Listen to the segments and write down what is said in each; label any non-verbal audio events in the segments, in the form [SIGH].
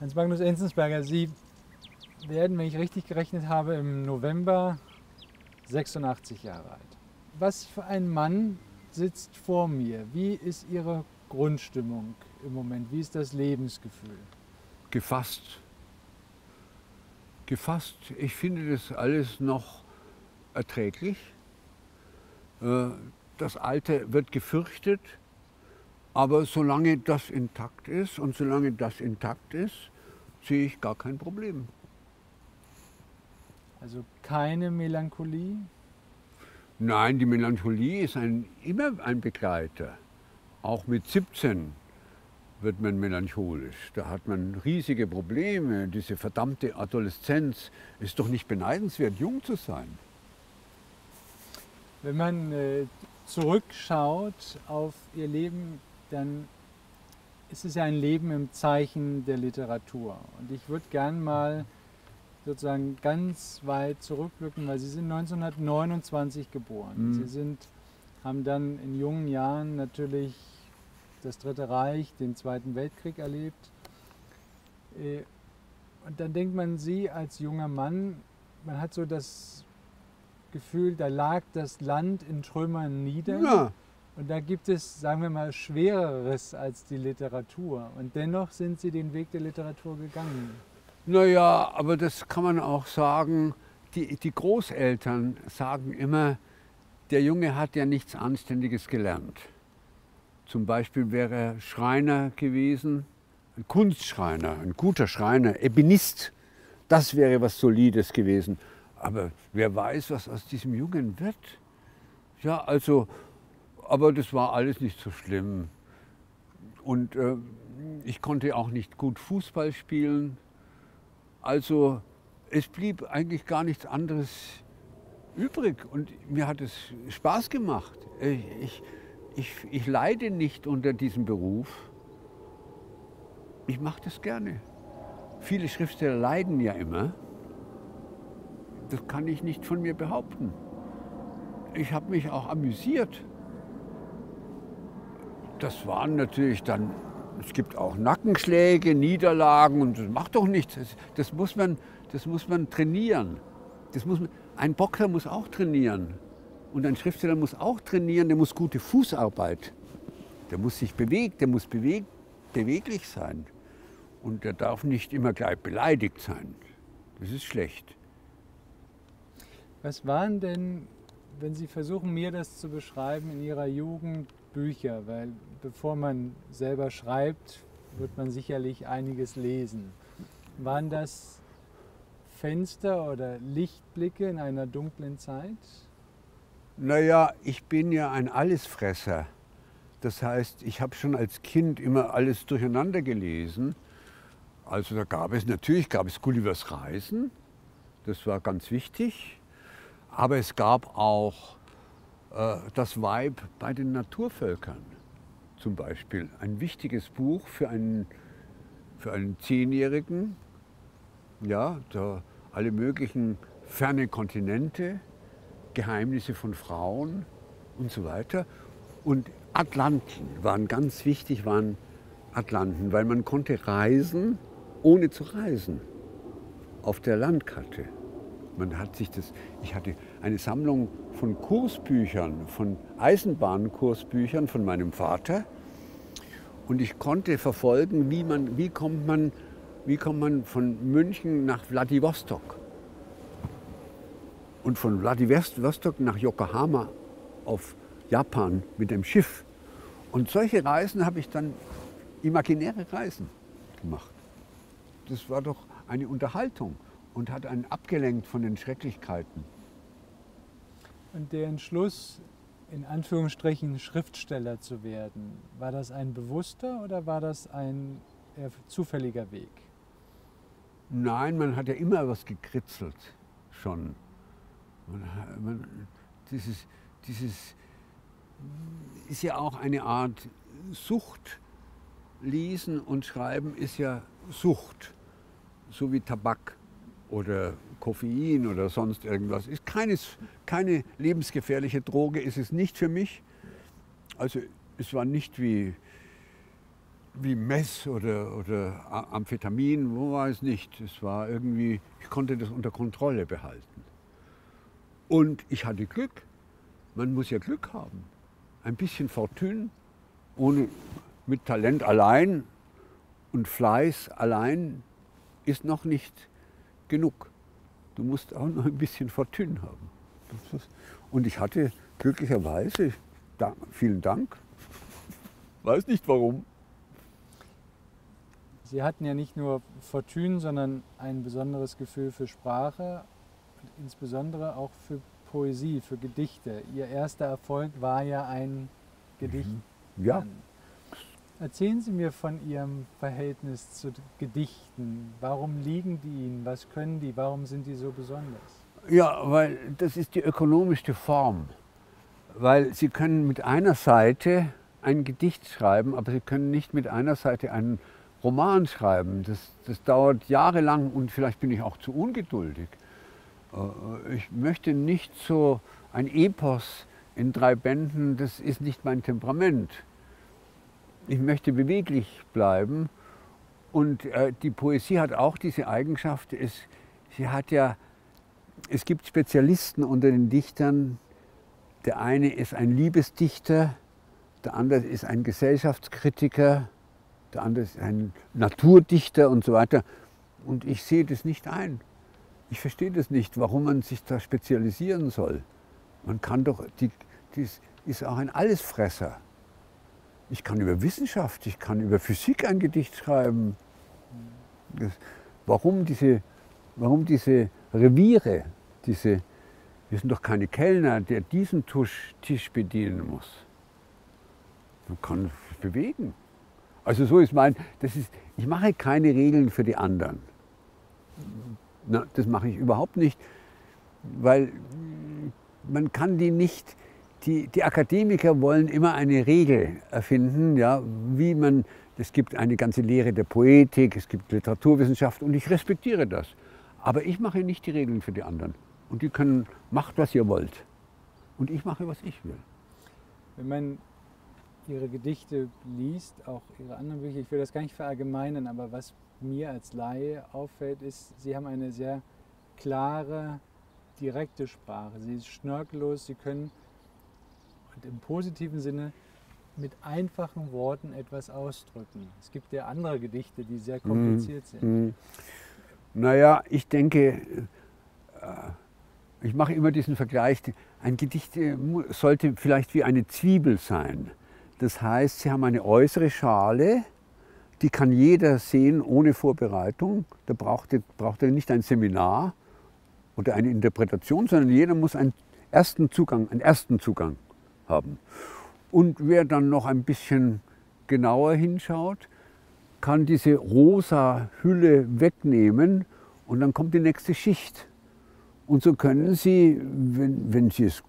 Hans Magnus Enzensberger, Sie werden, wenn ich richtig gerechnet habe, im November 86 Jahre alt. Was für ein Mann sitzt vor mir? Wie ist Ihre Grundstimmung im Moment? Wie ist das Lebensgefühl? Gefasst. Gefasst. Ich finde das alles noch erträglich. Äh, das Alte wird gefürchtet, aber solange das intakt ist und solange das intakt ist, sehe ich gar kein Problem. Also keine Melancholie? Nein, die Melancholie ist ein, immer ein Begleiter. Auch mit 17 wird man melancholisch. Da hat man riesige Probleme. Diese verdammte Adoleszenz ist doch nicht beneidenswert, jung zu sein. Wenn man äh, zurückschaut auf Ihr Leben, dann ist es ja ein Leben im Zeichen der Literatur. Und ich würde gern mal sozusagen ganz weit zurückblicken, weil Sie sind 1929 geboren. Mhm. Sie sind, haben dann in jungen Jahren natürlich das Dritte Reich, den Zweiten Weltkrieg erlebt. Äh, und dann denkt man, Sie als junger Mann, man hat so das Gefühl, da lag das Land in Trümmern nieder. Ja. Und da gibt es, sagen wir mal, Schwereres als die Literatur. Und dennoch sind Sie den Weg der Literatur gegangen. Naja, aber das kann man auch sagen. Die, die Großeltern sagen immer, der Junge hat ja nichts Anständiges gelernt. Zum Beispiel wäre er Schreiner gewesen, ein Kunstschreiner, ein guter Schreiner, Ebinist. Das wäre was Solides gewesen. Aber wer weiß, was aus diesem Jungen wird. Ja, also, aber das war alles nicht so schlimm. Und äh, ich konnte auch nicht gut Fußball spielen. Also es blieb eigentlich gar nichts anderes übrig und mir hat es Spaß gemacht. Ich, ich, ich leide nicht unter diesem Beruf. Ich mache das gerne. Viele Schriftsteller leiden ja immer. Das kann ich nicht von mir behaupten. Ich habe mich auch amüsiert. Das waren natürlich dann, es gibt auch Nackenschläge, Niederlagen und das macht doch nichts. Das, das, muss, man, das muss man trainieren. Das muss man, ein Boxer muss auch trainieren. Und ein Schriftsteller muss auch trainieren, der muss gute Fußarbeit. Der muss sich bewegen, der muss beweg, beweglich sein. Und der darf nicht immer gleich beleidigt sein. Das ist schlecht. Was waren denn, wenn Sie versuchen, mir das zu beschreiben, in Ihrer Jugend Bücher? Weil bevor man selber schreibt, wird man sicherlich einiges lesen. Waren das Fenster oder Lichtblicke in einer dunklen Zeit? Naja, ich bin ja ein Allesfresser. Das heißt, ich habe schon als Kind immer alles durcheinander gelesen. Also da gab es natürlich gab es Gullivers Reisen, das war ganz wichtig. Aber es gab auch das Weib bei den Naturvölkern zum Beispiel. Ein wichtiges Buch für einen, für einen Zehnjährigen. Ja, da alle möglichen ferne Kontinente, Geheimnisse von Frauen und so weiter. Und Atlanten waren ganz wichtig, waren Atlanten, weil man konnte reisen, ohne zu reisen, auf der Landkarte. Man hat sich das, ich hatte eine Sammlung von Kursbüchern, von Eisenbahnkursbüchern von meinem Vater. Und ich konnte verfolgen, wie, man, wie, kommt man, wie kommt man von München nach Vladivostok. Und von Vladivostok nach Yokohama auf Japan mit dem Schiff. Und solche Reisen habe ich dann, imaginäre Reisen gemacht. Das war doch eine Unterhaltung und hat einen abgelenkt von den Schrecklichkeiten. Und der Entschluss, in Anführungsstrichen Schriftsteller zu werden, war das ein bewusster oder war das ein zufälliger Weg? Nein, man hat ja immer was gekritzelt schon. Man, man, dieses, dieses ist ja auch eine Art Sucht. Lesen und Schreiben ist ja Sucht, so wie Tabak oder Koffein oder sonst irgendwas. Ist keines, keine lebensgefährliche Droge, ist es nicht für mich. Also es war nicht wie, wie Mess oder, oder Amphetamin, wo war es nicht. Es war irgendwie, ich konnte das unter Kontrolle behalten. Und ich hatte Glück. Man muss ja Glück haben. Ein bisschen Fortune, ohne, mit Talent allein und Fleiß allein ist noch nicht genug. Du musst auch noch ein bisschen Fortune haben. Und ich hatte glücklicherweise, da, vielen Dank, weiß nicht warum. Sie hatten ja nicht nur Fortune, sondern ein besonderes Gefühl für Sprache und insbesondere auch für Poesie, für Gedichte. Ihr erster Erfolg war ja ein Gedicht. Mhm. Ja. Erzählen Sie mir von Ihrem Verhältnis zu Gedichten. Warum liegen die Ihnen? Was können die? Warum sind die so besonders? Ja, weil das ist die ökonomischste Form. Weil Sie können mit einer Seite ein Gedicht schreiben, aber Sie können nicht mit einer Seite einen Roman schreiben. Das, das dauert jahrelang und vielleicht bin ich auch zu ungeduldig. Äh, ich möchte nicht so ein Epos in drei Bänden, das ist nicht mein Temperament. Ich möchte beweglich bleiben und äh, die Poesie hat auch diese Eigenschaft, es, sie hat ja, es gibt Spezialisten unter den Dichtern. Der eine ist ein Liebesdichter, der andere ist ein Gesellschaftskritiker, der andere ist ein Naturdichter und so weiter. Und ich sehe das nicht ein. Ich verstehe das nicht, warum man sich da spezialisieren soll. Man kann doch, die, die ist auch ein Allesfresser. Ich kann über Wissenschaft, ich kann über Physik ein Gedicht schreiben. Das, warum, diese, warum diese Reviere, diese, wir sind doch keine Kellner, der diesen Tisch, Tisch bedienen muss. Man kann bewegen. Also so ist mein, das ist, ich mache keine Regeln für die anderen. Na, das mache ich überhaupt nicht, weil man kann die nicht, die, die Akademiker wollen immer eine Regel erfinden, ja, wie man, es gibt eine ganze Lehre der Poetik, es gibt Literaturwissenschaft und ich respektiere das. Aber ich mache nicht die Regeln für die anderen. Und die können, macht, was ihr wollt. Und ich mache, was ich will. Wenn man Ihre Gedichte liest, auch Ihre anderen Bücher, ich will das gar nicht verallgemeinern, aber was mir als Laie auffällt, ist, Sie haben eine sehr klare, direkte Sprache. Sie ist schnörkellos, Sie können und im positiven Sinne mit einfachen Worten etwas ausdrücken. Es gibt ja andere Gedichte, die sehr kompliziert mm, sind. Mm. Naja, ich denke, äh, ich mache immer diesen Vergleich, ein Gedicht äh, sollte vielleicht wie eine Zwiebel sein. Das heißt, Sie haben eine äußere Schale, die kann jeder sehen ohne Vorbereitung. Da braucht er, braucht er nicht ein Seminar oder eine Interpretation, sondern jeder muss einen ersten Zugang, einen ersten Zugang haben. Und wer dann noch ein bisschen genauer hinschaut, kann diese rosa Hülle wegnehmen und dann kommt die nächste Schicht. Und so können Sie, wenn, wenn, Sie, es,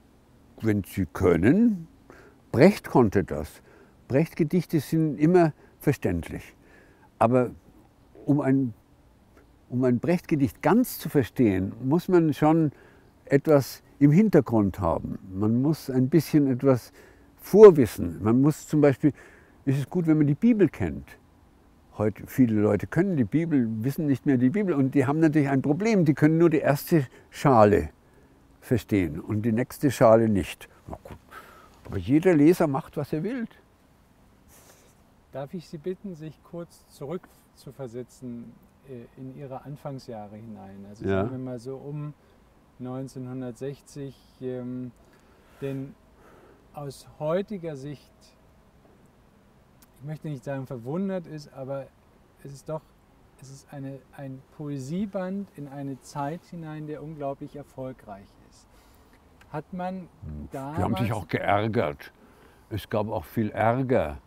wenn Sie können, Brecht konnte das. Brecht-Gedichte sind immer verständlich. Aber um ein, um ein Brecht-Gedicht ganz zu verstehen, muss man schon etwas im Hintergrund haben. Man muss ein bisschen etwas vorwissen. Man muss zum Beispiel, ist es gut, wenn man die Bibel kennt. Heute viele Leute können die Bibel, wissen nicht mehr die Bibel und die haben natürlich ein Problem. Die können nur die erste Schale verstehen und die nächste Schale nicht. Aber jeder Leser macht, was er will. Darf ich Sie bitten, sich kurz zurückzuversetzen äh, in Ihre Anfangsjahre hinein? Also ja. sagen wir mal so um 1960. Ähm, denn aus heutiger Sicht, ich möchte nicht sagen verwundert ist, aber es ist doch es ist eine, ein Poesieband in eine Zeit hinein, der unglaublich erfolgreich ist. Hat man damals... Die haben sich auch geärgert. Es gab auch viel Ärger.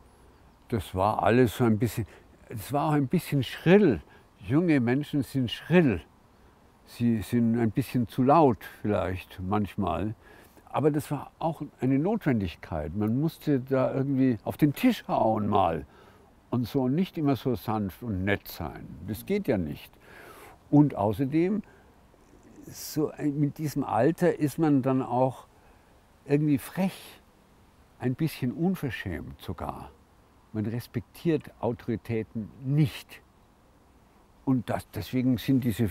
Das war alles so ein bisschen, es war auch ein bisschen schrill. Junge Menschen sind schrill. Sie sind ein bisschen zu laut vielleicht manchmal. Aber das war auch eine Notwendigkeit. Man musste da irgendwie auf den Tisch hauen mal und so nicht immer so sanft und nett sein. Das geht ja nicht. Und außerdem, so mit diesem Alter ist man dann auch irgendwie frech, ein bisschen unverschämt sogar. man respektiert Autoritäten nicht. Und das, deswegen sind diese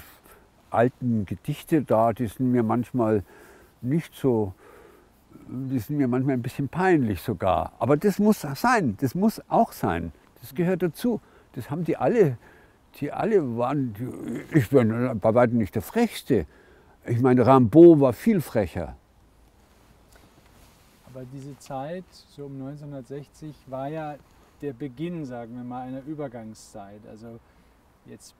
alten Gedichte da, die sind mir manchmal nicht so, die sind mir manchmal ein bisschen peinlich sogar. Aber das muss sein, das muss auch sein. Das gehört dazu. Das haben die alle, die alle waren, ich bin bei weitem nicht der Frechste. Ich meine, Rimbaud war viel frecher. Aber diese Zeit, so um 1960, war ja der Beginn, sagen wir mal, einer Übergangszeit. Also jetzt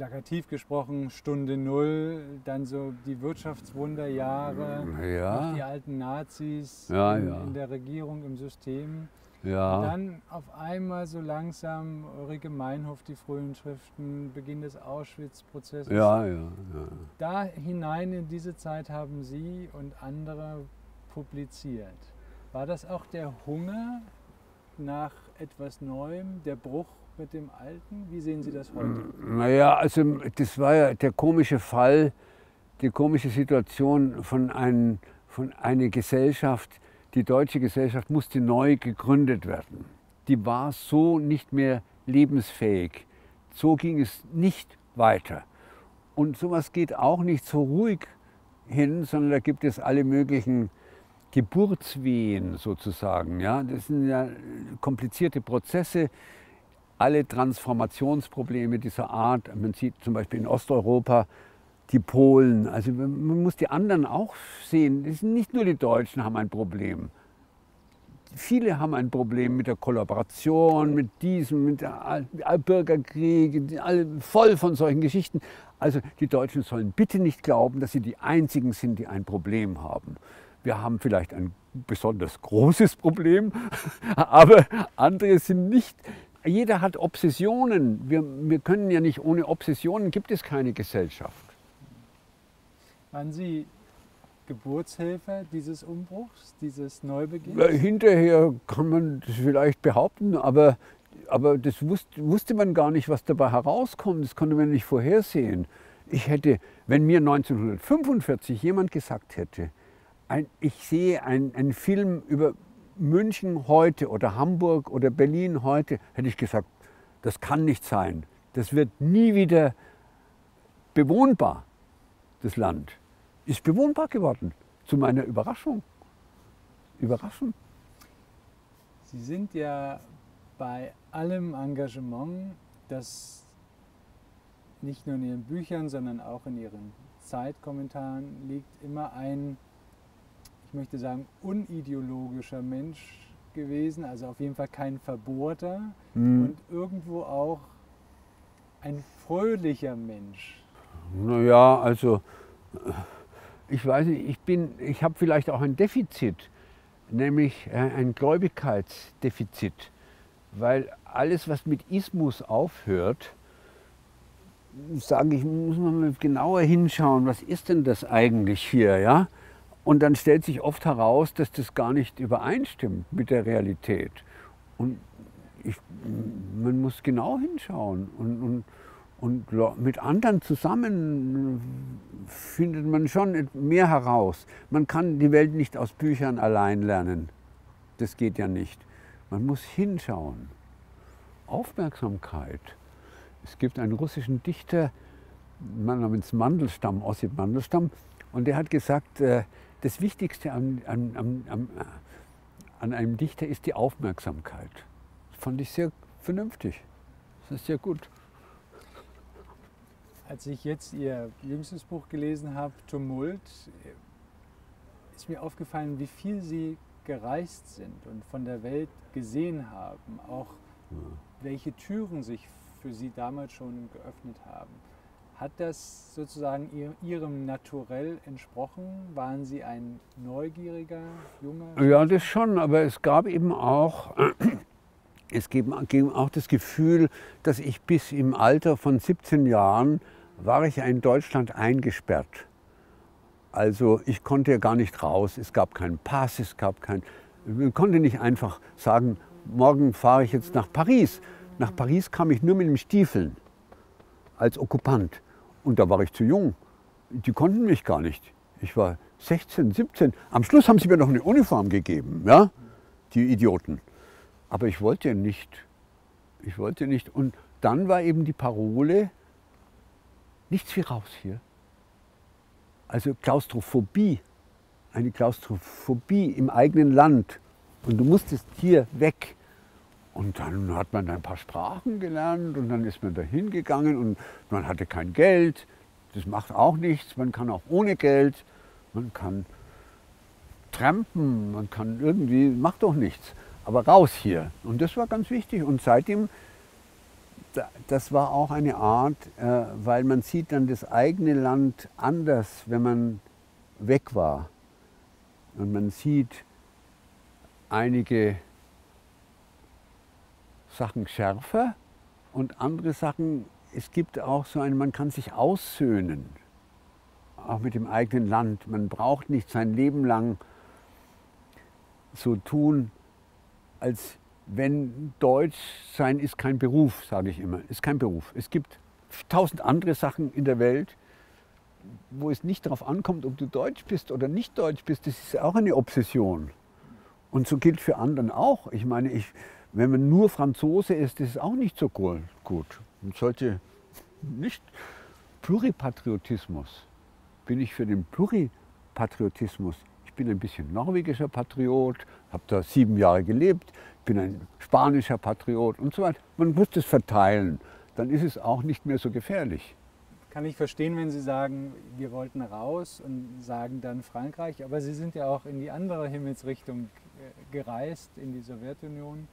plakativ gesprochen Stunde Null, dann so die Wirtschaftswunderjahre, ja. die alten Nazis ja, in, ja. in, der Regierung, im System. Und dann auf einmal so langsam Ulrike Meinhof, die frühen Schriften, Beginn des Auschwitz-Prozesses. Ja, ja, ja. Da hinein in diese Zeit haben Sie und andere publiziert. War das auch der Hunger nach etwas Neuem, der Bruch mit dem Alten? Wie sehen Sie das heute? Naja, also das war ja der komische Fall, die komische Situation von, ein, von einer Gesellschaft, die deutsche Gesellschaft musste neu gegründet werden. Die war so nicht mehr lebensfähig. So ging es nicht weiter. Und sowas geht auch nicht so ruhig hin, sondern da gibt es alle möglichen Geburtswehen sozusagen. Ja? Das sind ja komplizierte Prozesse, alle Transformationsprobleme dieser Art. Man sieht zum Beispiel in Osteuropa die Polen. Also man muss die anderen auch sehen. Nicht nur die Deutschen haben ein Problem. Viele haben ein Problem mit der Kollaboration, mit diesem, mit der Bürgerkrieg, voll von solchen Geschichten. Also die Deutschen sollen bitte nicht glauben, dass sie die Einzigen sind, die ein Problem haben. Wir haben vielleicht ein besonders großes Problem, [LAUGHS] aber andere sind nicht. Jeder hat Obsessionen. Wir, wir können ja nicht, ohne Obsessionen gibt es keine Gesellschaft. Waren Sie Geburtshelfer dieses Umbruchs, dieses Neubeginns? Ja, hinterher kann man das vielleicht behaupten, aber, aber das wusste, wusste man gar nicht, was dabei herauskommt. Das konnte man nicht vorhersehen. Ich hätte, wenn mir 1945 jemand gesagt hätte, ein, ich sehe einen Film über München heute oder Hamburg oder Berlin heute, hätte ich gesagt, das kann nicht sein. Das wird nie wieder bewohnbar, das Land. Ist bewohnbar geworden, zu meiner Überraschung. Überraschend. Sie sind ja bei allem Engagement, das nicht nur in Ihren Büchern, sondern auch in Ihren Zeitkommentaren liegt, immer ein ich möchte sagen, unideologischer Mensch gewesen, also auf jeden Fall kein Verbohrter mhm. und irgendwo auch ein fröhlicher Mensch. Naja, also ich weiß nicht, ich bin, ich habe vielleicht auch ein Defizit, nämlich äh, ein Gläubigkeitsdefizit, weil alles, was mit Ismus aufhört, sage ich, muss man mal genauer hinschauen, was ist denn das eigentlich hier, ja? Und dann stellt sich oft heraus, dass das gar nicht übereinstimmt mit der Realität. Und ich, man muss genau hinschauen und, und, und mit anderen zusammen findet man schon mehr heraus. Man kann die Welt nicht aus Büchern allein lernen. Das geht ja nicht. Man muss hinschauen. Aufmerksamkeit. Es gibt einen russischen Dichter, namens Mandelstam, Ossip Mandelstam, und der hat gesagt, äh, das Wichtigste an, an, an, an, einem Dichter ist die Aufmerksamkeit. Das fand ich sehr vernünftig. Das ist sehr gut. Als ich jetzt Ihr jüngstes Buch gelesen habe, Tumult, ist mir aufgefallen, wie viel Sie gereist sind und von der Welt gesehen haben, auch ja. welche Türen sich für Sie damals schon geöffnet haben. Hat das sozusagen Ihrem Naturell entsprochen? Waren Sie ein neugieriger, junger? Ja, das schon, aber es gab eben auch, [CLEARS THROAT] es gab auch das Gefühl, dass ich bis im Alter von 17 Jahren war ich in Deutschland eingesperrt. Also ich konnte ja gar nicht raus, es gab keinen Pass, es gab kein, man konnte nicht einfach sagen, morgen fahre ich jetzt nach Paris. Nach Paris kam ich nur mit dem Stiefeln als Okkupant. Und da war ich zu jung. Die konnten mich gar nicht. Ich war 16, 17. Am Schluss haben sie mir noch eine Uniform gegeben, ja? die Idioten. Aber ich wollte nicht. Ich wollte nicht. Und dann war eben die Parole, nichts wie raus hier. Also Klaustrophobie, eine Klaustrophobie im eigenen Land. Und du musstest hier weg. Und dann hat man ein paar Sprachen gelernt und dann ist man da hingegangen und man hatte kein Geld. Das macht auch nichts. Man kann auch ohne Geld, man kann trampen, man kann irgendwie, macht doch nichts. Aber raus hier. Und das war ganz wichtig. Und seitdem, das war auch eine Art, äh, weil man sieht dann das eigene Land anders, wenn man weg war. Und man sieht einige Sachen schärfer und andere Sachen, es gibt auch so ein, man kann sich aussöhnen, auch mit dem eigenen Land. Man braucht nicht sein Leben lang so tun, als wenn Deutsch sein ist kein Beruf, sage ich immer, ist kein Beruf. Es gibt tausend andere Sachen in der Welt, wo es nicht darauf ankommt, ob du Deutsch bist oder nicht Deutsch bist. Das ist auch eine Obsession. Und so gilt für anderen auch. Ich meine, ich, wenn man nur Franzose ist, ist auch nicht so gut. Man sollte nicht Pluripatriotismus. Bin ich für den Pluripatriotismus? Ich bin ein bisschen norwegischer Patriot, habe da sieben Jahre gelebt, bin ein spanischer Patriot und so weiter. Man muss das verteilen, dann ist es auch nicht mehr so gefährlich. Kann ich verstehen, wenn Sie sagen, wir wollten raus und sagen dann Frankreich, aber Sie sind ja auch in die andere Himmelsrichtung äh, gereist, in die Sowjetunion,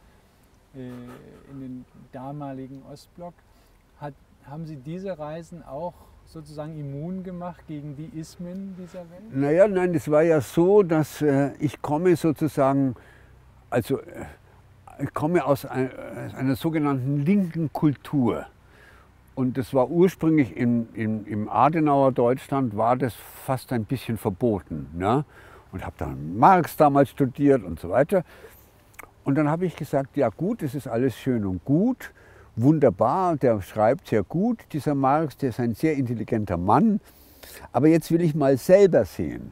in den damaligen Ostblock. Hat, haben Sie diese Reisen auch sozusagen immun gemacht gegen die Ismen dieser Welt? Naja, nein, es war ja so, dass äh, ich komme sozusagen, also äh, ich komme aus einer, aus einer sogenannten linken Kultur. Und das war ursprünglich in, in, im Adenauer Deutschland, war das fast ein bisschen verboten. Ne? Und habe dann Marx damals studiert und so weiter. Und dann habe ich gesagt, ja gut, das ist alles schön und gut wunderbar, der schreibt sehr gut, dieser Marx, der ist ein sehr intelligenter Mann. Aber jetzt will ich mal selber sehen.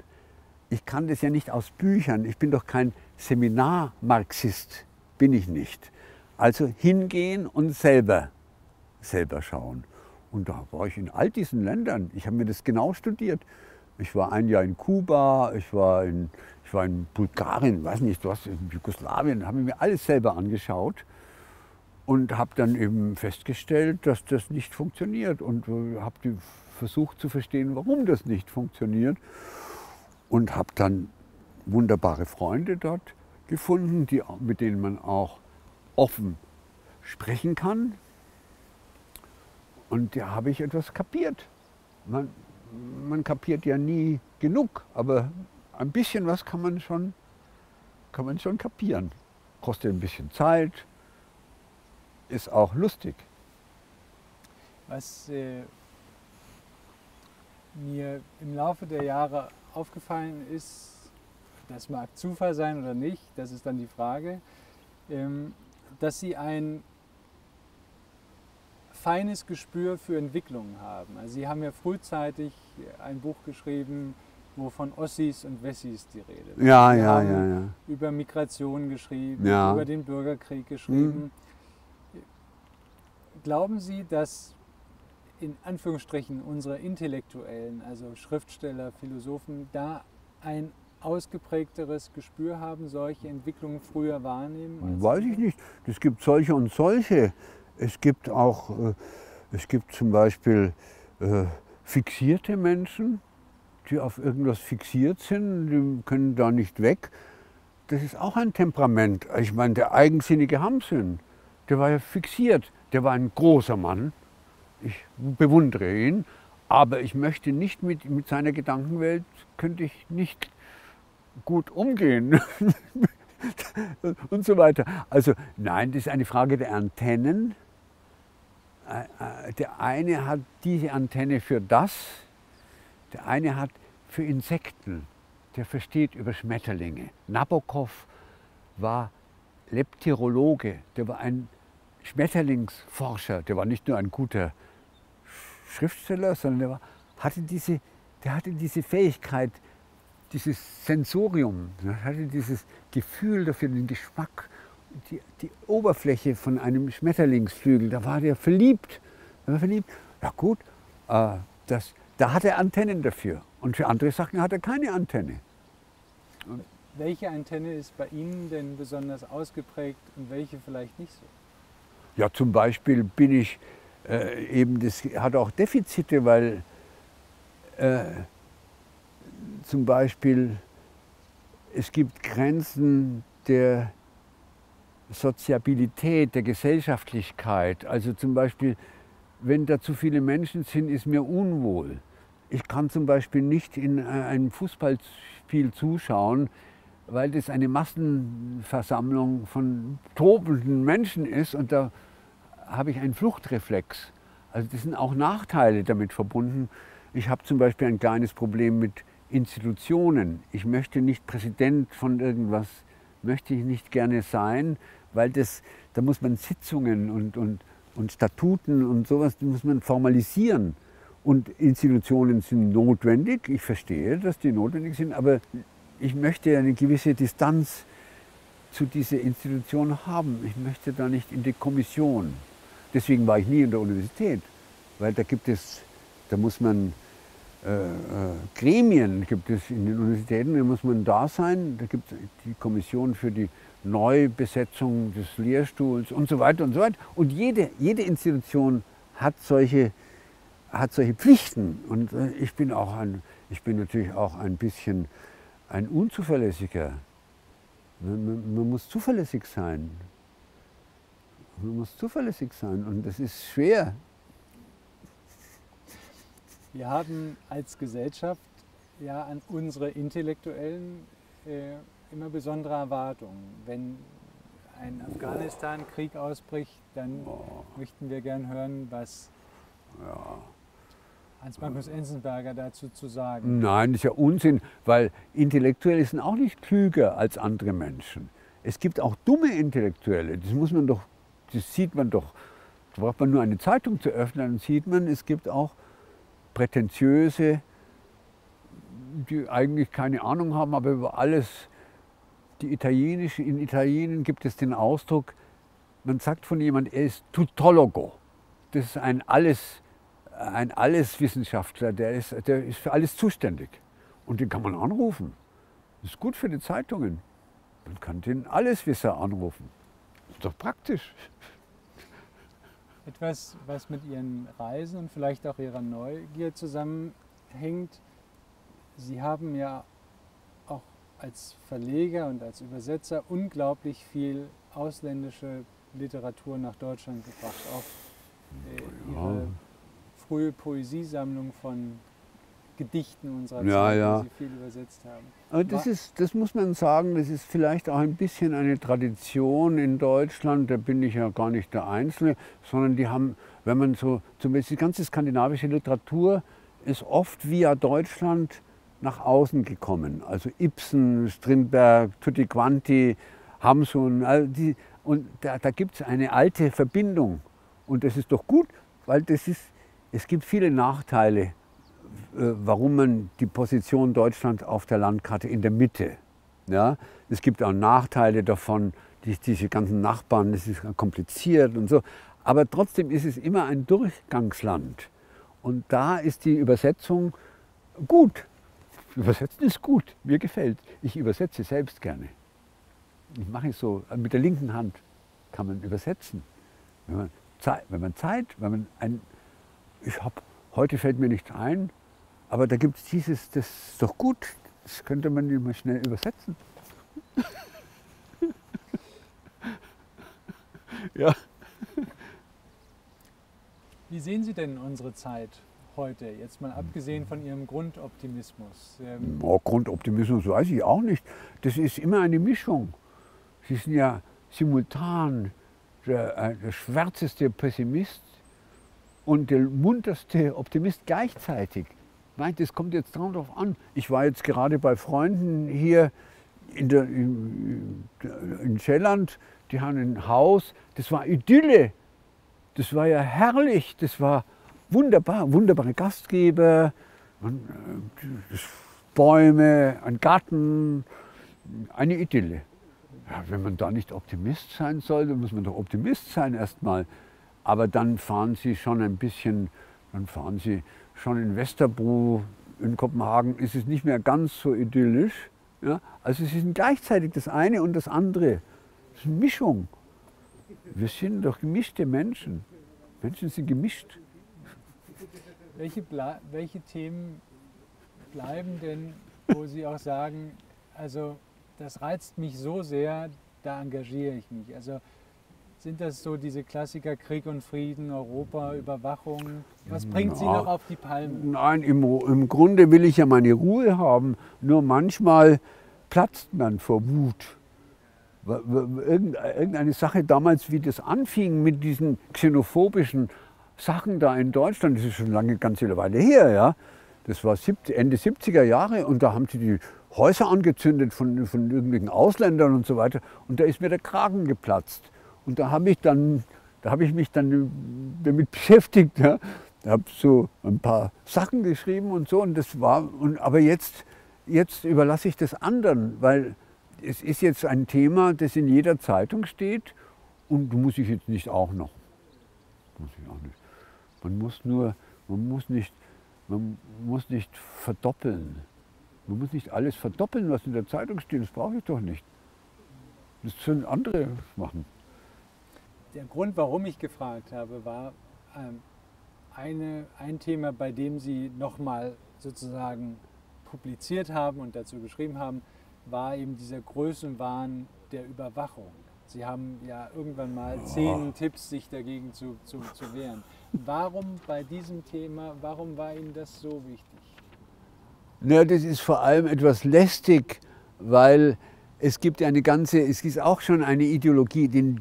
Ich kann das ja nicht aus Büchern, ich bin doch kein Seminarmarxist, bin ich nicht. Also hingehen und selber, selber schauen. Und da war ich in all diesen Ländern. Ich habe mir das genau studiert. Ich war ein Jahr in Kuba, ich war in, war in Bulgarien, weiß nicht was, in Jugoslawien, habe mir alles selber angeschaut und habe dann eben festgestellt, dass das nicht funktioniert und äh, habe versucht zu verstehen, warum das nicht funktioniert und habe dann wunderbare Freunde dort gefunden, die, mit denen man auch offen sprechen kann. Und da habe ich etwas kapiert. Man, man kapiert ja nie genug, aber ein bisschen was kann man schon, kann man schon kapieren. Kostet ein bisschen Zeit, ist auch lustig. Was äh, mir im Laufe der Jahre aufgefallen ist, das mag Zufall sein oder nicht, das ist dann die Frage, ähm, dass Sie ein feines Gespür für Entwicklungen haben. Also Sie haben ja frühzeitig ein Buch geschrieben, wo von Ossis und Wessis die Rede ist. Ja, ja, ja, ja. Über Migration geschrieben, ja. über den Bürgerkrieg geschrieben. Mhm. Glauben Sie, dass in Anführungsstrichen unsere Intellektuellen, also Schriftsteller, Philosophen, da ein ausgeprägteres Gespür haben, solche Entwicklungen früher wahrnehmen? Weiß ich nicht. Es gibt solche und solche. Es gibt auch, äh, es gibt zum Beispiel äh, fixierte Menschen, die auf irgendwas fixiert sind, die können da nicht weg. Das ist auch ein Temperament. Ich meine, der eigensinnige Hamsun, der war ja fixiert. Der war ein großer Mann. Ich bewundere ihn. Aber ich möchte nicht mit, mit seiner Gedankenwelt, könnte ich nicht gut umgehen. [LAUGHS] und so weiter. Also nein, das ist eine Frage der Antennen. Äh, äh, der eine hat diese Antenne für das, der eine hat für Insekten, der versteht über Schmetterlinge. Nabokov war Lepterologe, der war ein Schmetterlingsforscher, der war nicht nur ein guter Schriftsteller, sondern der war, hatte, diese, der hatte diese Fähigkeit, dieses Sensorium, er hatte dieses Gefühl dafür, den Geschmack die, die Oberfläche von einem Schmetterlingsflügel, da war der verliebt. Er war verliebt. Ja gut, äh, das, da hat er Antennen dafür. Und für andere Sachen hat er keine Antenne. Und welche Antenne ist bei Ihnen denn besonders ausgeprägt und welche vielleicht nicht so? Ja, zum Beispiel bin ich äh, eben, das hat auch Defizite, weil äh, zum Beispiel es gibt Grenzen der Soziabilität, der Gesellschaftlichkeit. Also zum Beispiel, wenn da zu viele Menschen sind, ist mir unwohl. Ich kann zum Beispiel nicht in äh, einem Fußballspiel zuschauen, weil das eine Massenversammlung von tobenden Menschen ist und da habe ich einen Fluchtreflex. Also das sind auch Nachteile damit verbunden. Ich habe zum Beispiel ein kleines Problem mit Institutionen. Ich möchte nicht Präsident von irgendwas, möchte ich nicht gerne sein, weil das, da muss man Sitzungen und, und, und Statuten und sowas, muss man formalisieren. Und Institutionen sind notwendig, ich verstehe, dass die notwendig sind, aber ich möchte eine gewisse Distanz zu dieser Institution haben. Ich möchte da nicht in die Kommission. Deswegen war ich nie in der Universität, weil da gibt es, da muss man äh, äh, Gremien gibt es in den Universitäten, da muss man da sein. Da gibt es die Kommission für die Neubesetzung des Lehrstuhls und so weiter und so weiter. Und jede, jede Institution hat solche, hat solche Pflichten. Und äh, ich bin, auch ein, ich bin natürlich auch ein bisschen ein Unzuverlässiger. Man, man, man muss zuverlässig sein. Man muss zuverlässig sein und das ist schwer. Wir haben als Gesellschaft ja an unsere Intellektuellen äh, immer besondere Erwartungen. Wenn ein Afghanistan-Krieg ausbricht, dann oh. möchten wir gern hören, was ja. Hans Magnus Enzensberger dazu zu sagen. Nein, das ist ja Unsinn, weil Intellektuelle sind auch nicht klüger als andere Menschen. Es gibt auch dumme Intellektuelle, das muss man doch, das sieht man doch. Da braucht man nur eine Zeitung zu öffnen, dann sieht man, es gibt auch prätentiöse, die eigentlich keine Ahnung haben, aber über alles, die italienische, in Italien gibt es den Ausdruck, man sagt von jemandem, er ist tutologo. Das ist ein alles, ein Alleswissenschaftler, der ist, der ist für alles zuständig. Und den kann man anrufen. Das ist gut für die Zeitungen. Man kann den Alleswisser anrufen. Das ist doch praktisch etwas, was mit Ihren Reisen und vielleicht auch Ihrer Neugier zusammenhängt. Sie haben ja auch als Verleger und als Übersetzer unglaublich viel ausländische Literatur nach Deutschland gebracht. Auch äh, Ihre frühe Poesiesammlung von Gedichten unserer Zeit, ja. die Sie viel übersetzt haben. Aber das, ist, das muss man sagen, das ist vielleicht auch ein bisschen eine Tradition in Deutschland, da bin ich ja gar nicht der Einzelne, sondern die haben, wenn man so, zumindest die ganze skandinavische Literatur ist oft via Deutschland nach außen gekommen. Also Ibsen, Strindberg, Tutti Quanti, Hamsun, all die, und da, da gibt es eine alte Verbindung. Und das ist doch gut, weil das ist, es gibt viele Nachteile äh, warum man die Position Deutschland auf der Landkarte in der Mitte. Ja? Es gibt auch Nachteile davon, die, diese ganzen Nachbarn, das ist kompliziert und so. Aber trotzdem ist es immer ein Durchgangsland. Und da ist die Übersetzung gut. Übersetzen ist gut, mir gefällt. Ich übersetze selbst gerne. Ich mache es so, mit der linken Hand kann man übersetzen. Wenn man Zeit, wenn man, Zeit, wenn man ein, ich habe, heute fällt mir nicht ein, aber da gibt es dieses, das ist doch gut, das könnte man immer schnell übersetzen. [LAUGHS] ja. Wie sehen Sie denn unsere Zeit heute, jetzt mal abgesehen von Ihrem Grundoptimismus? Oh, Grundoptimismus weiß ich auch nicht. Das ist immer eine Mischung. Sie sind ja simultan der, äh, der schwärzeste Pessimist und der munterste Optimist gleichzeitig. Nein, das kommt jetzt darauf an. Ich war jetzt gerade bei Freunden hier in, der, in, in Schelland, die haben ein Haus, das war Idylle. Das war ja herrlich, das war wunderbar, wunderbare Gastgeber, äh, Bäume, ein Garten, eine Idylle. Ja, wenn man da nicht Optimist sein soll, dann muss man doch Optimist sein erstmal. Aber dann fahren Sie schon ein bisschen, dann fahren Sie schon in Westerbro, in Kopenhagen ist es nicht mehr ganz so idyllisch. Ja? Also es ist gleichzeitig das eine und das andere. Das ist eine Mischung. Wir sind doch gemischte Menschen. Menschen sind gemischt. Welche, welche Themen bleiben denn, wo Sie auch sagen, also das reizt mich so sehr, da engagiere ich mich. Also sind das so diese Klassiker Krieg und Frieden, Europa, Überwachung? Was bringt Na, Sie noch auf die Palme? Nein, im, im Grunde will ich ja meine Ruhe haben. Nur manchmal platzt man vor Wut. Irgendeine Sache damals, wie das anfing mit diesen xenophobischen Sachen da in Deutschland, das ist schon lange, ganz eine Weile her, ja. Das war Ende 70er Jahre und da haben sie die Häuser angezündet von, von irgendwelchen Ausländern und so weiter. Und da ist mir der Kragen geplatzt. Und da habe ich, da hab ich mich dann damit beschäftigt. Ja. Ich habe so ein paar Sachen geschrieben und so. Und das war, und, aber jetzt, jetzt überlasse ich das anderen, weil es ist jetzt ein Thema, das in jeder Zeitung steht. Und muss ich jetzt nicht auch noch. Muss ich auch nicht. Man muss nur, man muss nicht, man muss nicht verdoppeln. Man muss nicht alles verdoppeln, was in der Zeitung steht. Das brauche ich doch nicht. Das können andere machen. Der Grund, warum ich gefragt habe, war ähm, eine, ein Thema, bei dem Sie nochmal sozusagen publiziert haben und dazu geschrieben haben, war eben dieser Größenwahn der Überwachung. Sie haben ja irgendwann mal zehn oh. Tipps, sich dagegen zu, zu, zu wehren. Warum bei diesem Thema, warum war Ihnen das so wichtig? Ja, das ist vor allem etwas lästig, weil es gibt eine ganze, es ist auch schon eine Ideologie, die,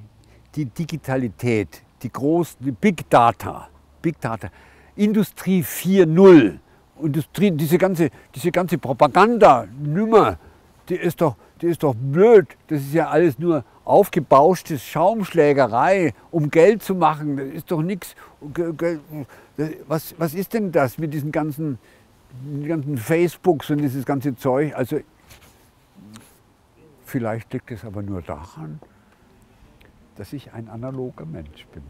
die Digitalität, die großen, die Big Data, Big Data, Industrie 4.0, Industrie, diese ganze, diese ganze Propaganda-Nummer, die ist doch, die ist doch blöd. Das ist ja alles nur aufgebauschtes Schaumschlägerei, um Geld zu machen. Das ist doch nichts. Was, was ist denn das mit diesen ganzen ganzen Facebooks und dieses ganze Zeug. Also vielleicht liegt es aber nur daran, dass ich ein analoger Mensch bin.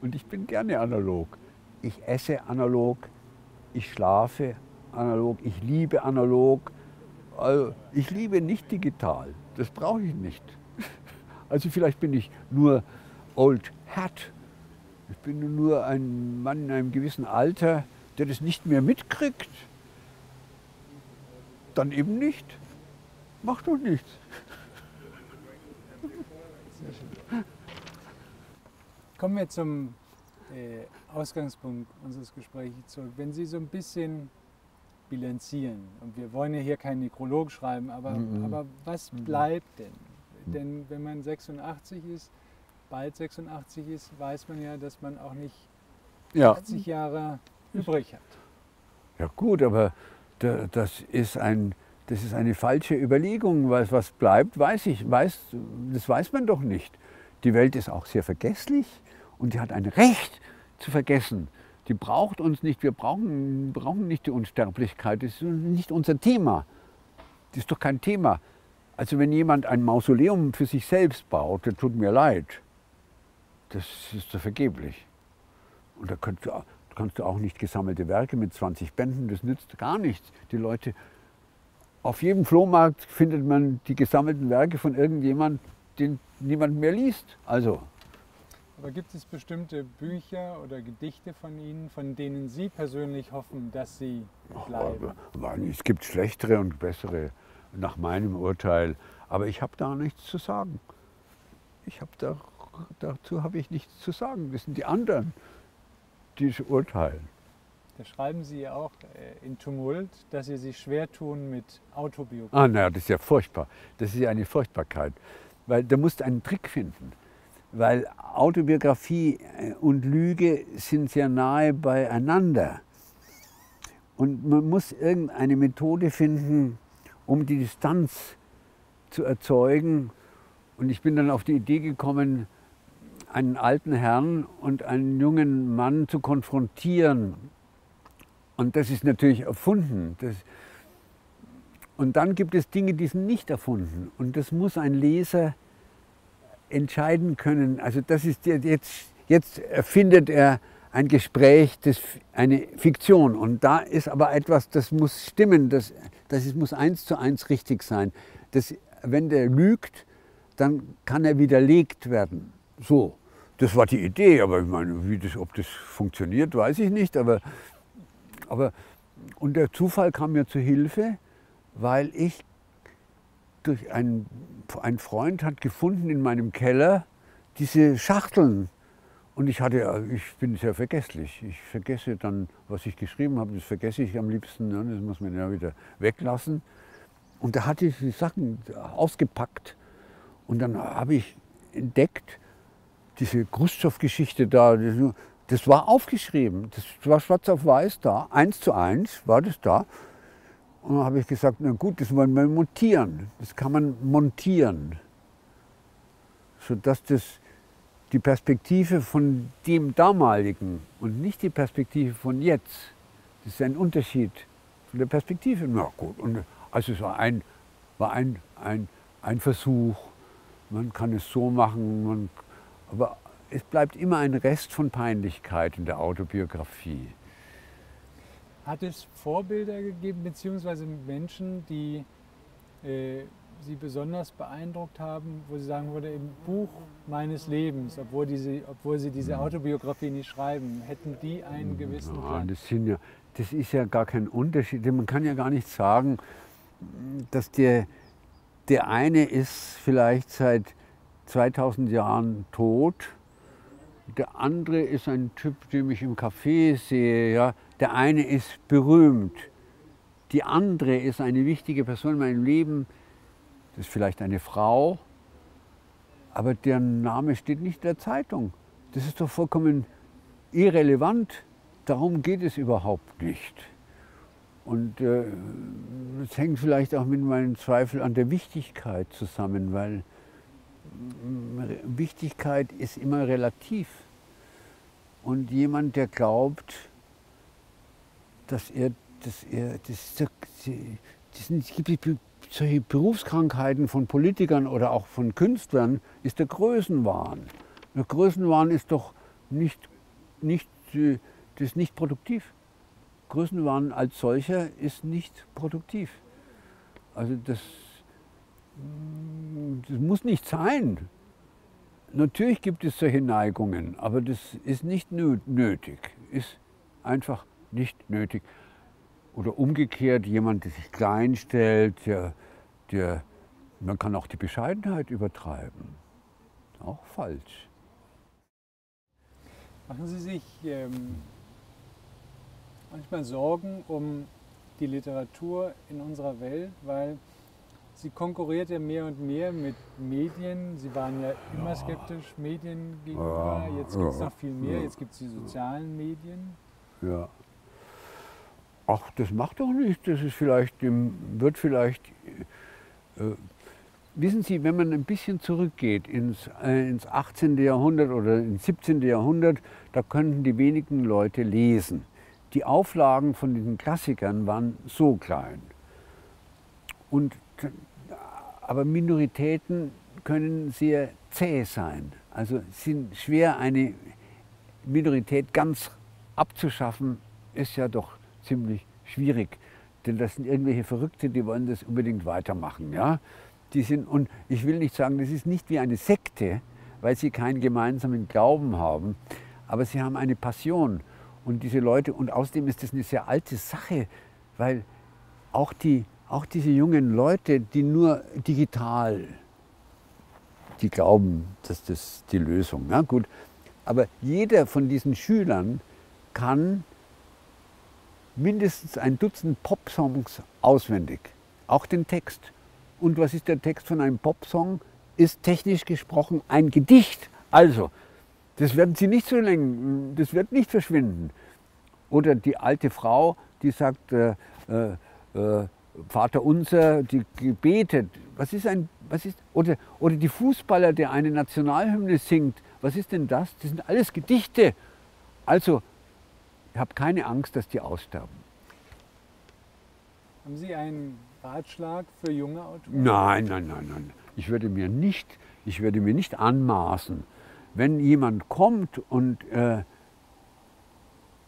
Und ich bin gerne analog. Ich esse analog, ich schlafe analog, ich liebe analog. Also ich liebe nicht digital, das brauche ich nicht. Also vielleicht bin ich nur old hat. Ich bin nur ein Mann in einem gewissen Alter, der das nicht mehr mitkriegt, dann eben nicht. Macht doch nichts. Kommen wir zum äh, Ausgangspunkt unseres Gesprächs zurück. Wenn Sie so ein bisschen bilanzieren, und wir wollen ja hier keinen Nekrolog schreiben, aber, mhm. aber was mhm. bleibt denn? Mhm. Denn wenn man 86 ist, bald 86 ist, weiß man ja, dass man auch nicht ja. 80 Jahre übrig hat. Ja gut, aber das ist, ein, das ist eine falsche Überlegung. Was, was bleibt, weiß ich, weiß, das weiß man doch nicht. Die Welt ist auch sehr vergesslich und sie hat ein Recht zu vergessen. Die braucht uns nicht, wir brauchen, brauchen nicht die Unsterblichkeit, das ist nicht unser Thema. Das ist doch kein Thema. Also wenn jemand ein Mausoleum für sich selbst baut, das tut mir leid. Das ist doch vergeblich. Und da könnte, kannst du auch nicht gesammelte Werke mit 20 Bänden, das nützt gar nichts. Die Leute, auf jedem Flohmarkt findet man die gesammelten Werke von irgendjemand, den niemand mehr liest. Also. Aber gibt es bestimmte Bücher oder Gedichte von Ihnen, von denen Sie persönlich hoffen, dass sie bleiben? Ach, es gibt schlechtere und bessere, nach meinem Urteil. Aber ich habe da nichts zu sagen. Ich hab da, dazu habe ich nichts zu sagen. Das sind die anderen dieses Urteil. Da schreiben Sie ja auch äh, in Tumult, dass Sie sich schwer tun mit Autobiografie. Ah, naja, das ist ja furchtbar. Das ist ja eine Furchtbarkeit. Weil da musst du einen Trick finden. Weil Autobiografie äh, und Lüge sind sehr nahe beieinander. Und man muss irgendeine Methode finden, um die Distanz zu erzeugen. Und ich bin dann auf die Idee gekommen, einen alten Herrn und einen jungen Mann zu konfrontieren. Und das ist natürlich erfunden. Das, Und dann gibt es Dinge, die sind nicht erfunden. Und das muss ein Leser entscheiden können. Also das ist jetzt, jetzt erfindet er ein Gespräch, das, eine Fiktion. Und da ist aber etwas, das muss stimmen, das, das muss eins zu eins richtig sein. Das, wenn der lügt, dann kann er widerlegt werden. So, das war die Idee, aber ich meine, wie das, ob das funktioniert, weiß ich nicht. Aber, aber, und der Zufall kam mir zu Hilfe, weil ich durch einen, ein Freund hat gefunden in meinem Keller diese Schachteln und ich hatte, ich bin sehr vergesslich. Ich vergesse dann, was ich geschrieben habe, das vergesse ich am liebsten. Ne? Das muss man ja wieder weglassen. Und da hatte ich die Sachen ausgepackt. Und dann habe ich entdeckt, diese Khrushchev-Geschichte da, das war aufgeschrieben. Das war schwarz auf weiß da, eins zu eins war das da. Und dann habe ich gesagt, na gut, das wollen wir montieren. Das kann man montieren. Sodass das die Perspektive von dem damaligen und nicht die Perspektive von jetzt. Das ist ein Unterschied von der Perspektive. Na gut, und also es war ein, war ein, ein, ein Versuch. Man kann es so machen, man, aber es bleibt immer ein Rest von Peinlichkeit in der Autobiografie. Hat es Vorbilder gegeben, beziehungsweise Menschen, die äh, Sie besonders beeindruckt haben, wo Sie sagen würde, im Buch meines Lebens, obwohl, diese, obwohl Sie diese Autobiografie nicht schreiben, hätten die einen gewissen ja, das, ja, das ist ja gar kein Unterschied. Man kann ja gar nicht sagen, dass der, der eine ist vielleicht seit 2000 Jahren tot, der andere ist ein Typ, den ich im Café sehe. Ja. Der eine ist berühmt, die andere ist eine wichtige Person in meinem Leben das ist vielleicht eine Frau, aber deren Name steht nicht in der Zeitung. Das ist doch vollkommen irrelevant. Darum geht es überhaupt nicht. Und äh, das hängt vielleicht auch mit meinem Zweifel an der Wichtigkeit zusammen, weil Wichtigkeit ist immer relativ. Und jemand, der glaubt, dass er, dass er, das, das gibt solche Berufskrankheiten von Politikern oder auch von Künstlern ist der Größenwahn. Der Größenwahn ist doch nicht, nicht, das nicht produktiv. Größenwahn als solcher ist nicht produktiv. Also das, das muss nicht sein. Natürlich gibt es solche Neigungen, aber das ist nicht nötig, ist einfach nicht nötig. Oder umgekehrt jemand, der sich klein stellt, der, der, man kann auch die Bescheidenheit übertreiben. Auch falsch. Machen Sie sich ähm, manchmal Sorgen um die Literatur in unserer Welt, weil sie konkurriert ja mehr und mehr mit Medien. Sie waren ja immer skeptisch Medien gegenüber. Jetzt gibt es noch viel mehr. Jetzt gibt es die sozialen Medien. Ja. Ach, das macht doch nichts. Das ist vielleicht, wird vielleicht. Äh, wissen Sie, wenn man ein bisschen zurückgeht ins, äh, ins 18. Jahrhundert oder ins 17. Jahrhundert, da könnten die wenigen Leute lesen. Die Auflagen von diesen Klassikern waren so klein. Und, aber Minoritäten können sehr zäh sein. Also sind schwer eine Minorität ganz abzuschaffen, ist ja doch ziemlich schwierig. Denn das sind irgendwelche Verrückte, die wollen das unbedingt weitermachen. Ja? Die sind, und ich will nicht sagen, das ist nicht wie eine Sekte, weil sie keinen gemeinsamen Glauben haben, aber sie haben eine Passion. Und diese Leute, und außerdem ist das eine sehr alte Sache, weil auch, die, auch diese jungen Leute, die nur digital, die glauben, dass das die Lösung, ja gut, aber jeder von diesen Schülern kann mindestens ein Dutzend Popsongs auswendig, auch den Text. Und was ist der Text von einem Popsong? Ist technisch gesprochen ein Gedicht. Also, das werden Sie nicht so lenken, das wird nicht verschwinden. Oder die alte Frau, die sagt, äh, äh, äh, Vater unser, die gebetet. Was ist ein, was ist, oder, oder die Fußballer, der eine Nationalhymne singt. Was ist denn das? Das sind alles Gedichte. Also ich habe keine Angst, dass die aussterben. Haben Sie einen Ratschlag für junge Autoren? Nein, nein, nein, nein. Ich würde mir nicht, ich würde mir nicht anmaßen, wenn jemand kommt und äh,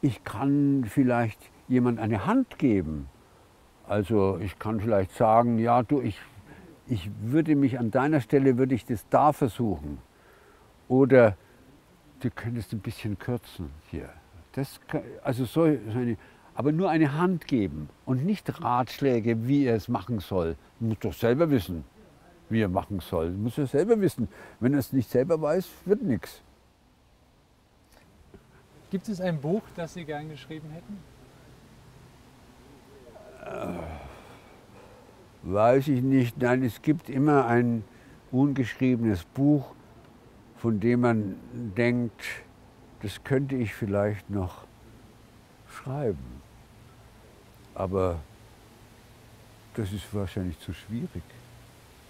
ich kann vielleicht jemand eine Hand geben. Also ich kann vielleicht sagen, ja du, ich, ich würde mich an deiner Stelle, würde ich das da versuchen. Oder du könntest ein bisschen kürzen hier. Das, also so, so eine, aber nur eine Hand geben und nicht Ratschläge, wie er es machen soll. Du musst doch selber wissen, wie er machen soll. Du musst ja selber wissen. Wenn er es nicht selber weiß, wird nichts. Gibt es ein Buch, das Sie gern geschrieben hätten? Äh, weiß ich nicht. Nein, es gibt immer ein ungeschriebenes Buch, von dem man denkt, das könnte ich vielleicht noch schreiben. Aber das ist wahrscheinlich zu schwierig.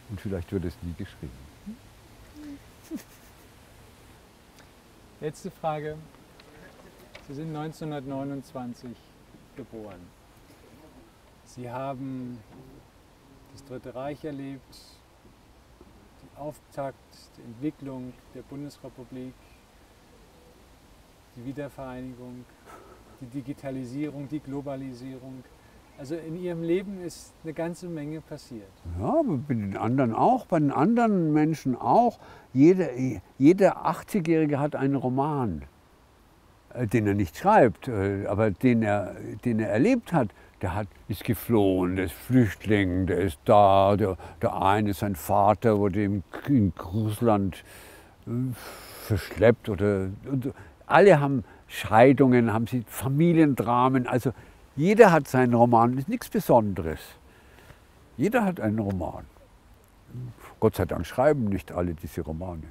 Und vielleicht wird es nie geschrieben. Letzte Frage. Sie sind 1929 geboren. Sie haben das Dritte Reich erlebt, die Auftakt, die Entwicklung der Bundesrepublik, die Wiedervereinigung, die Digitalisierung, die Globalisierung. Also in Ihrem Leben ist eine ganze Menge passiert. Ja, bei den anderen auch, bei den anderen Menschen auch. Jeder, jeder 80-Jährige hat einen Roman. Äh, den er nicht schreibt, äh, aber den er, den er erlebt hat. Der hat, ist geflohen, der ist Flüchtling, der ist da. Der, der eine, sein Vater wurde in, Russland äh, verschleppt. Oder, alle haben Scheidungen, haben sie Familiendramen. Also jeder hat seinen Roman, ist nichts Besonderes. Jeder hat einen Roman. Gott sei Dank schreiben nicht alle diese Romane.